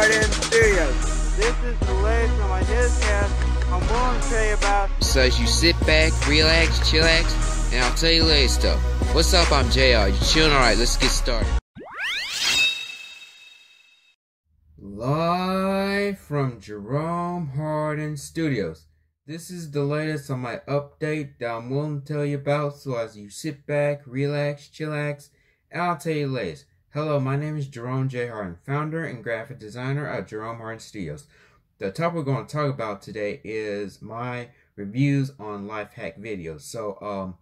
Hardin Studios. This is the latest on my newscast. I'm going to tell you about. So as you sit back, relax, chillax, and I'll tell you latest stuff. What's up? I'm JR. You chilling? Alright, let's get started. Live from Jerome Hardin Studios. This is the latest on my update that I'm willing to tell you about. So as you sit back, relax, chillax, and I'll tell you latest. Hello, my name is Jerome J. Hardin, founder and graphic designer at Jerome Hardin Studios. The topic we're going to talk about today is my reviews on life hack videos. So, um,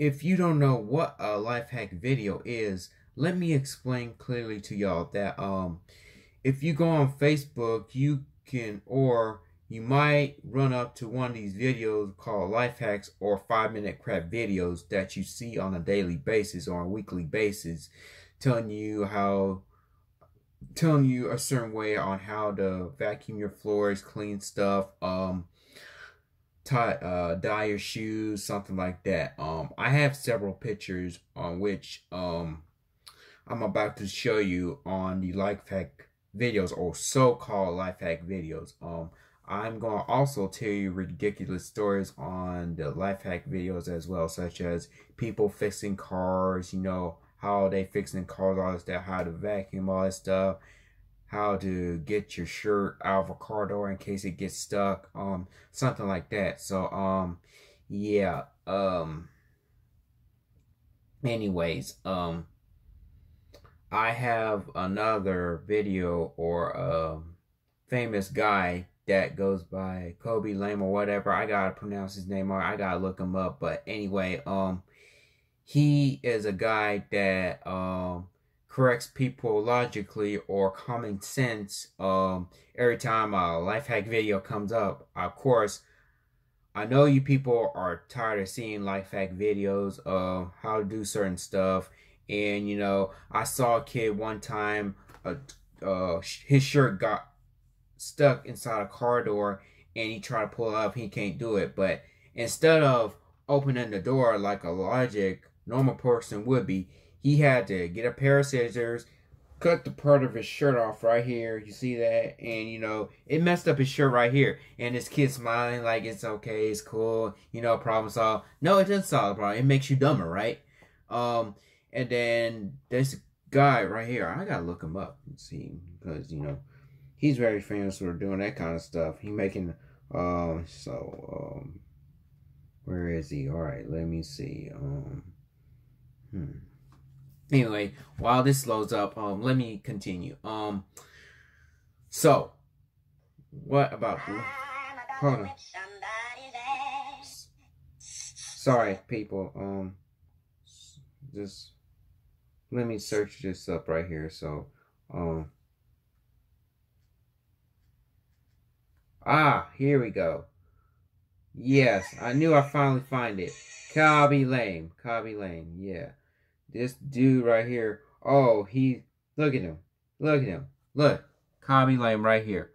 if you don't know what a life hack video is, let me explain clearly to y'all that um, if you go on Facebook, you can or you might run up to one of these videos called life hacks or five minute crap videos that you see on a daily basis or a weekly basis telling you how telling you a certain way on how to vacuum your floors, clean stuff, um tie uh dye your shoes, something like that. Um I have several pictures on which um I'm about to show you on the life hack videos or so-called life hack videos. Um I'm going to also tell you ridiculous stories on the life hack videos as well, such as people fixing cars, you know, how they fixing cars, all this stuff, how to vacuum, all this stuff, how to get your shirt out of a car door in case it gets stuck, um, something like that. So, um, yeah, um, anyways, um, I have another video or a famous guy that goes by Kobe Lame or whatever. I gotta pronounce his name or I gotta look him up. But anyway, um, he is a guy that um, corrects people logically or common sense um, every time a life hack video comes up. Of course, I know you people are tired of seeing life hack videos of how to do certain stuff. And, you know, I saw a kid one time, uh, uh, his shirt got stuck inside a car door and he tried to pull up. He can't do it. But instead of opening the door like a logic normal person would be, he had to get a pair of scissors, cut the part of his shirt off right here. You see that? And, you know, it messed up his shirt right here. And this kid smiling like it's okay, it's cool, you know, problem solved. No, it doesn't solve the problem. It makes you dumber, right? Um, and then this guy right here, I gotta look him up and see because, you know, he's very famous for doing that kind of stuff. He making, um, so, um, where is he? All right, let me see. Um, Hmm. Anyway, while this loads up, um, let me continue. Um, so, what about Hold on. Sorry, people. Um, just let me search this up right here. So, um, ah, here we go. Yes, I knew I finally find it. Khaby Lame. Khaby Lame, yeah. This dude right here. Oh, he. Look at him. Look at him. Look. Khaby Lame right here.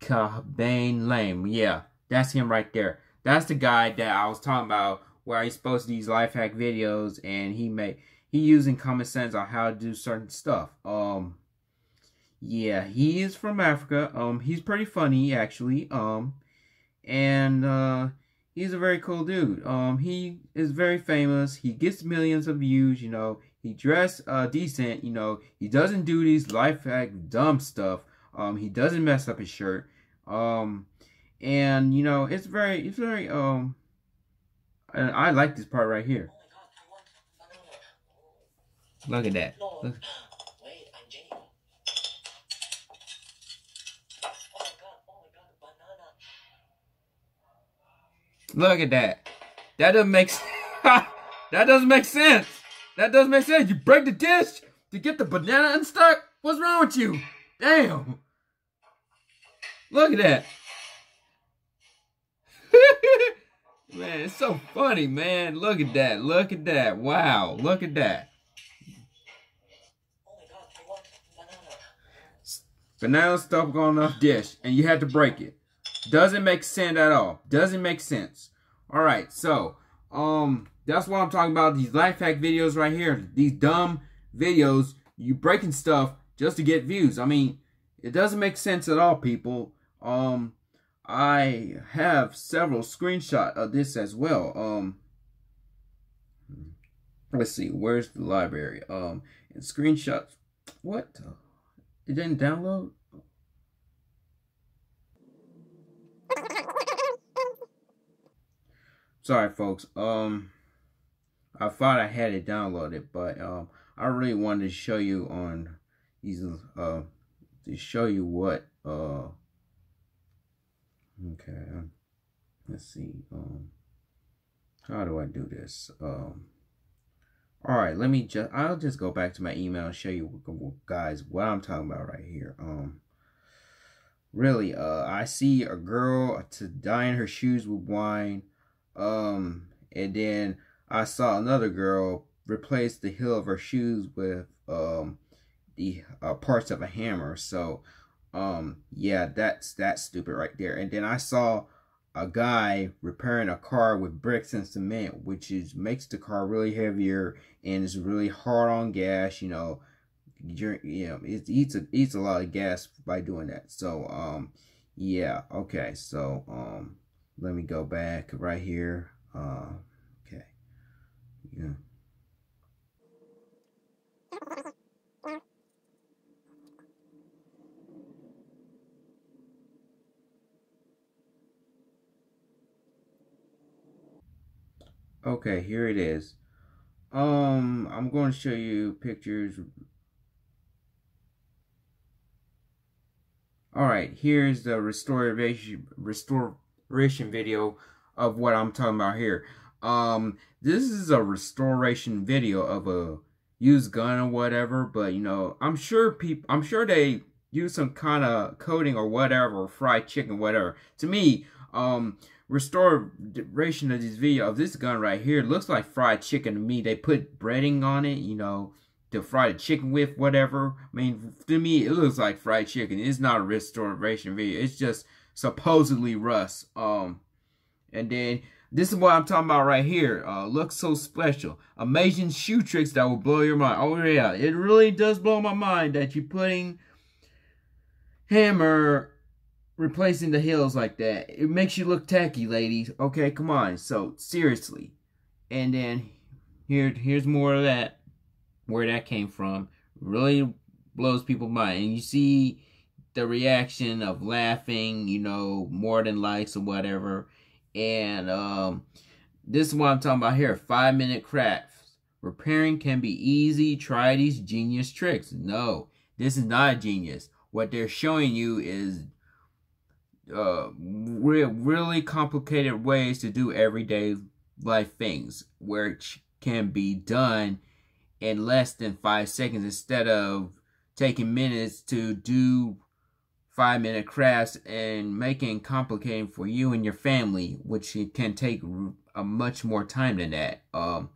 Khaby Lame. Yeah, that's him right there. That's the guy that I was talking about where he's supposed to these life hack videos and he made he using common sense on how to do certain stuff. Um yeah, he is from Africa. Um he's pretty funny actually. Um and uh he's a very cool dude. Um, he is very famous. He gets millions of views. You know, he dressed uh decent. You know, he doesn't do these life hack dumb stuff. Um, he doesn't mess up his shirt. Um, and you know, it's very, it's very um. And I like this part right here. Look at that. Look. Look at that. That doesn't make that doesn't make sense. That doesn't make sense. You break the dish to get the banana unstuck? What's wrong with you? Damn. Look at that. man, it's so funny, man. Look at that. Look at that. Wow. Look at that. Banana stuff going off dish, and you had to break it. Doesn't make sense at all. Doesn't make sense. All right, so um, that's what I'm talking about. These life hack videos right here. These dumb videos you breaking stuff just to get views. I mean, it doesn't make sense at all, people. Um, I have several screenshot of this as well. Um, let's see, where's the library? Um, and screenshots. What? It didn't download. Sorry, folks. Um, I thought I had it downloaded, but um, I really wanted to show you on these uh to show you what uh okay let's see um how do I do this? Um all right let me just I'll just go back to my email and show you guys what I'm talking about right here. Um really uh I see a girl to dye in her shoes with wine um and then I saw another girl replace the heel of her shoes with um the uh, parts of a hammer. So, um, yeah, that's that's stupid right there. And then I saw a guy repairing a car with bricks and cement, which is makes the car really heavier and is really hard on gas. You know, you know, it eats a, eats a lot of gas by doing that. So, um, yeah, okay. So, um, let me go back right here. Uh, okay, yeah. Okay, here it is. Um, I'm going to show you pictures. Alright, here's the restoration restoration video of what I'm talking about here. Um, this is a restoration video of a used gun or whatever, but you know, I'm sure people, I'm sure they use some kind of coating or whatever, or fried chicken, whatever. To me, um, restoration of this video of this gun right here looks like fried chicken to me. They put breading on it, you know, to fry the chicken with, whatever. I mean, to me, it looks like fried chicken. It's not a restoration video. It's just supposedly Russ. Um, and then this is what I'm talking about right here. Uh, looks so special. Amazing shoe tricks that will blow your mind. Oh yeah, it really does blow my mind that you're putting hammer replacing the heels like that. It makes you look tacky, ladies. Okay, come on. So, seriously. And then, here, here's more of that. Where that came from. Really blows people's mind. And you see the reaction of laughing, you know, more than likes or whatever. And, um, this is what I'm talking about here. Five minute crafts. Repairing can be easy. Try these genius tricks. No, this is not a genius. What they're showing you is uh, re- really complicated ways to do everyday life things, which can be done in less than five seconds instead of taking minutes to do five minute crafts and making complicated for you and your family, which can take a much more time than that. Um,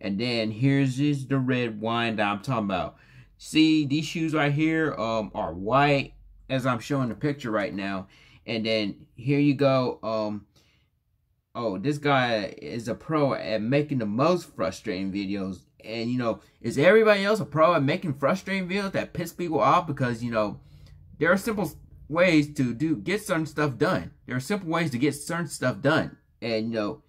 and then here's is the red wine that I'm talking about. See, these shoes right here um, are white, as I'm showing the picture right now. And then here you go. Um, oh, this guy is a pro at making the most frustrating videos. And, you know, is everybody else a pro at making frustrating videos that piss people off? Because, you know, there are simple ways to do get certain stuff done. There are simple ways to get certain stuff done. And, you know,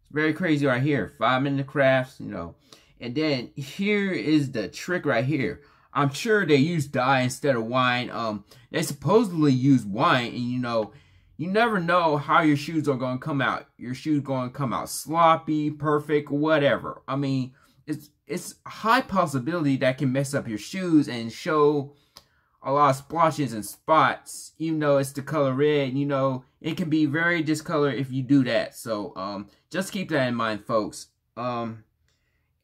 it's very crazy right here. Five minute crafts, you know. And then here is the trick right here. I'm sure they use dye instead of wine. Um, they supposedly use wine, and you know, you never know how your shoes are going to come out. Your shoes going to come out sloppy, perfect, whatever. I mean, it's it's high possibility that can mess up your shoes and show a lot of splotches and spots, even though it's the color red. You know, it can be very discolored if you do that. So, um, just keep that in mind, folks. Um,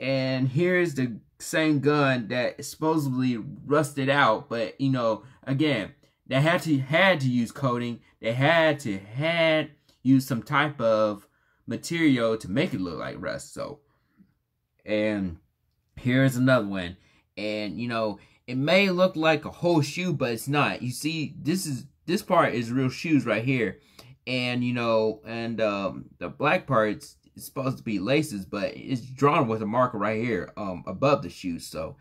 and here's the same gun that supposedly rusted out, but you know, again, they had to had to use coating. They had to had use some type of material to make it look like rust. So, and here's another one, and you know, it may look like a whole shoe, but it's not. You see, this is this part is real shoes right here, and you know, and um, the black parts it's supposed to be laces, but it's drawn with a marker right here um, above the shoes. So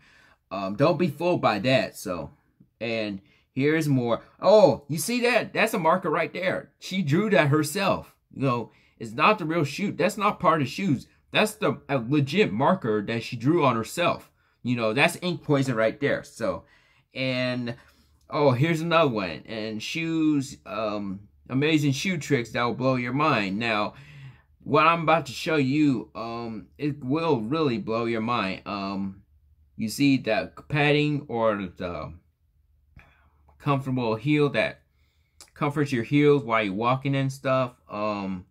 Um, don't be fooled by that. So, and here's more. Oh, you see that? That's a marker right there. She drew that herself. You know, it's not the real shoe. That's not part of shoes. That's the legit marker that she drew on herself. You know, that's ink poison right there. So, and oh, here's another one. And shoes, um, amazing shoe tricks that will blow your mind. Now, what I'm about to show you, um, it will really blow your mind. Um, you see that padding or the comfortable heel that comforts your heels while you're walking and stuff. Um,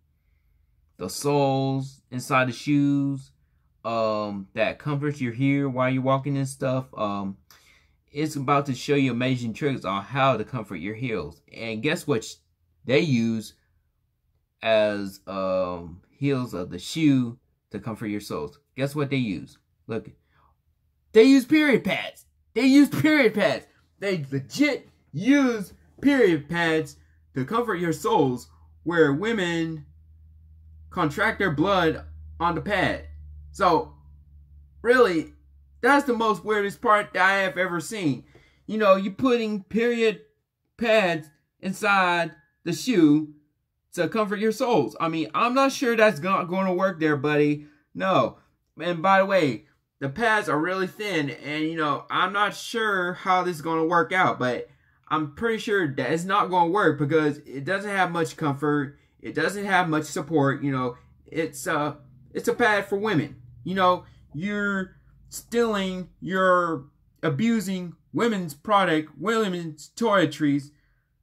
the soles inside the shoes, um, that comforts your heel while you're walking and stuff. Um, it's about to show you amazing tricks on how to comfort your heels. And guess what they use as um heels of the shoe to comfort your soles? Guess what they use? Look, they use period pads. They use period pads. They legit use period pads to comfort your soles where women contract their blood on the pad. So, really, that's the most weirdest part that I have ever seen. You know, you're putting period pads inside the shoe to comfort your soles. I mean, I'm not sure that's going to work there, buddy. No. And by the way, the pads are really thin, and you know, I'm not sure how this is going to work out, but I'm pretty sure that it's not going to work because it doesn't have much comfort. It doesn't have much support. You know, it's uh, it's a pad for women. You know, you're stealing, you're abusing women's product, women's toiletries,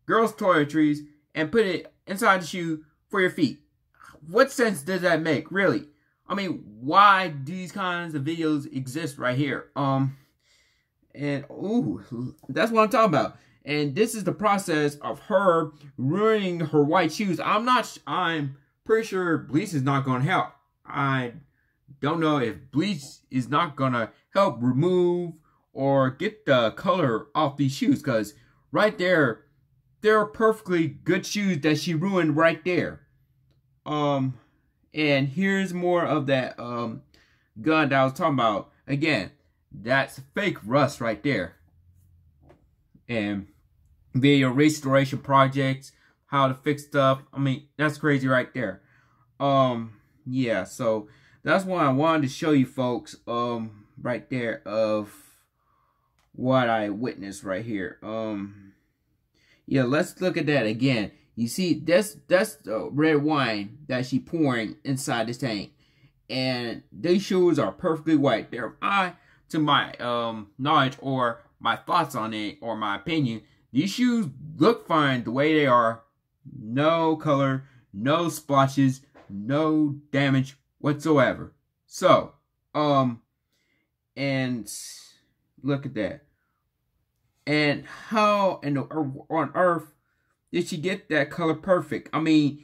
girls' toiletries, and put it inside the shoe for your feet. What sense does that make, really? I mean, why do these kinds of videos exist right here? Um, and ooh, that's what I'm talking about. And this is the process of her ruining her white shoes. I'm not, I'm pretty sure bleach is not going to help. I don't know if bleach is not to help remove or get the color off these shoes because right there, they're perfectly good shoes that she ruined right there. Um, and here's more of that um gun that I was talking about. Again, that's fake rust right there. And video restoration projects, how to fix stuff. I mean, that's crazy right there. Um, yeah, so that's why I wanted to show you folks, um, right there of what I witnessed right here. Um, yeah, let's look at that again. You see, that's that's the red wine that she pouring inside this tank, and these shoes are perfectly white. They're I, to my um knowledge or my thoughts on it or my opinion, these shoes look fine the way they are. No color, no splotches, no damage whatsoever. So, um, and look at that. And how in the, on earth did she get that color perfect? I mean,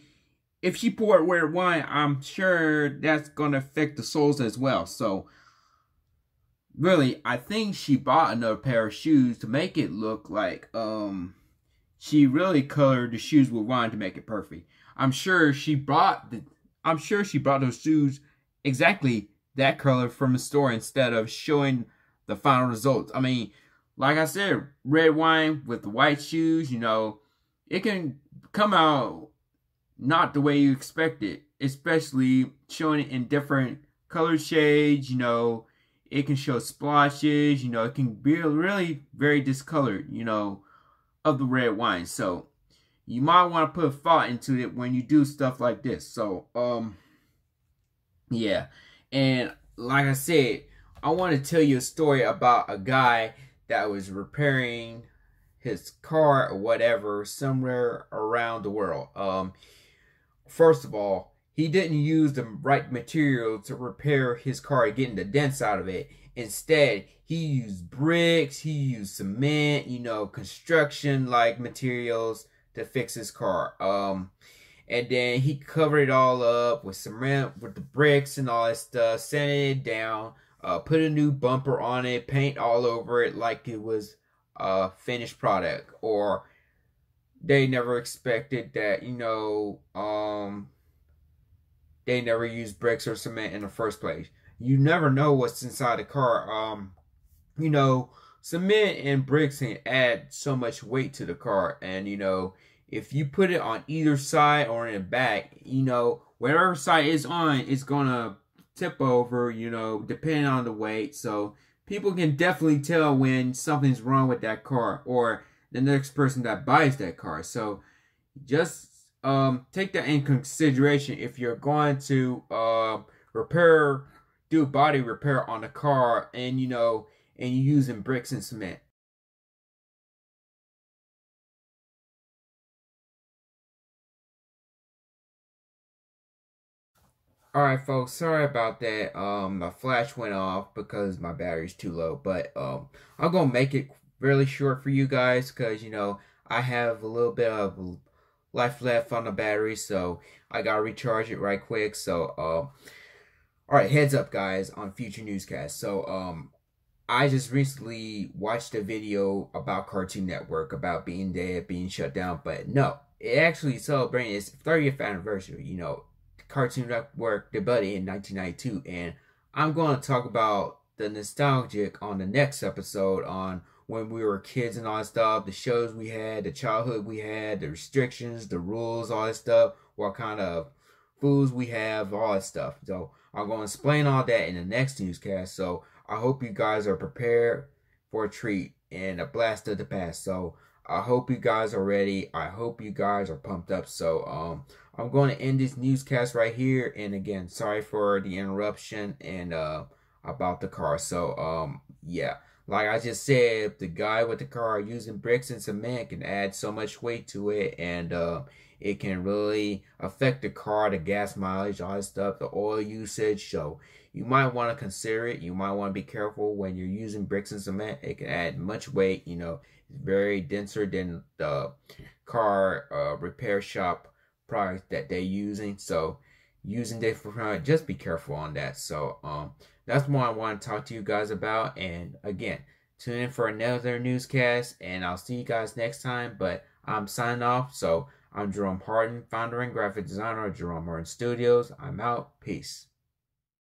if she poured red wine, I'm sure that's going to affect the soles as well. So, really, I think she bought another pair of shoes to make it look like um she really colored the shoes with wine to make it perfect. I'm sure she bought the I'm sure she bought those shoes exactly that color from the store instead of showing the final results. I mean, like I said, red wine with the white shoes, you know, it can come out not the way you expect it, especially showing it in different color shades, you know, it can show splotches, you know, it can be really very discolored, you know, of the red wine. So you might want to put thought into it when you do stuff like this. So, um, yeah. And like I said, I want to tell you a story about a guy that was repairing his car or whatever somewhere around the world. Um, first of all, he didn't use the right material to repair his car, getting the dents out of it. Instead, he used bricks, he used cement, you know, construction like materials to fix his car. Um, and then he covered it all up with cement, with the bricks and all that stuff, sanded it down, uh, put a new bumper on it, paint all over it like it was a finished product. Or they never expected that, you know, um, they never used bricks or cement in the first place. You never know what's inside the car. Um, you know, cement and bricks can add so much weight to the car. And, you know, if you put it on either side or in the back, you know, whatever side is on, it's to tip over, you know, depending on the weight. So people can definitely tell when something's wrong with that car or the next person that buys that car. So just um, take that in consideration if you're going to uh, repair, do body repair on a car and, you know, and you're using bricks and cement. Alright folks, sorry about that. Um my flash went off because my battery's too low. But um I'm gonna make it really short for you guys because you know I have a little bit of life left on the battery, so I gotta recharge it right quick. So um Alright, heads up guys on future newscasts. So um I just recently watched a video about Cartoon Network about being dead, being shut down, but no, it actually celebrating its 30th anniversary. You know, Cartoon Network debuted in 1992, and I'm going to talk about the nostalgic on the next episode on when we were kids and all that stuff, the shows we had, the childhood we had, the restrictions, the rules, all that stuff, what kind of foods we have, all that stuff. So I'm going to explain all that in the next newscast. So I hope you guys are prepared for a treat and a blast of the past. So I hope you guys are ready. I hope you guys are pumped up. So um I'm going to end this newscast right here. And again, sorry for the interruption and uh about the car. So um yeah. Like I just said, the guy with the car using bricks and cement can add so much weight to it and uh it can really affect the car, the gas mileage, all that stuff, the oil usage. So you might want to consider it. You might want to be careful when you're using bricks and cement. It can add much weight. You know, it's very denser than the car uh, repair shop product that they're using. So using different, just be careful on that. So um, that's what I want to talk to you guys about. And again, tune in for another newscast, and I'll see you guys next time. But I'm signing off. So I'm Jerome Hardin, founder and graphic designer of Jerome Hardin Studios. I'm out. Peace.